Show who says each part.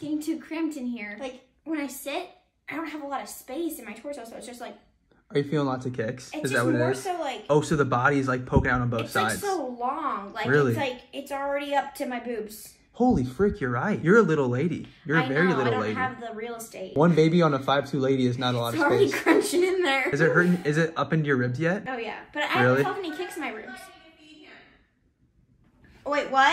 Speaker 1: getting too cramped in here. Like when I sit, I don't have a lot of space in my torso, so it's just like
Speaker 2: Are you feeling lots of kicks?
Speaker 1: it's
Speaker 2: Is that what it is?
Speaker 1: so like
Speaker 2: Oh, so the body is like poking out on both
Speaker 1: it's
Speaker 2: sides.
Speaker 1: like so long. Like
Speaker 2: Really?
Speaker 1: it's like it's already up to my boobs.
Speaker 2: Holy frick, you're right. You're a little lady. You're
Speaker 1: I a
Speaker 2: very
Speaker 1: know,
Speaker 2: little
Speaker 1: I don't
Speaker 2: lady.
Speaker 1: have the real estate.
Speaker 2: One baby on a five two lady is not a lot
Speaker 1: it's
Speaker 2: of
Speaker 1: already crunching in there.
Speaker 2: Is it hurting? Is it up into your ribs yet?
Speaker 1: Oh yeah, but I
Speaker 2: Really?
Speaker 1: haven't felt any kicks in my ribs. Wait, what?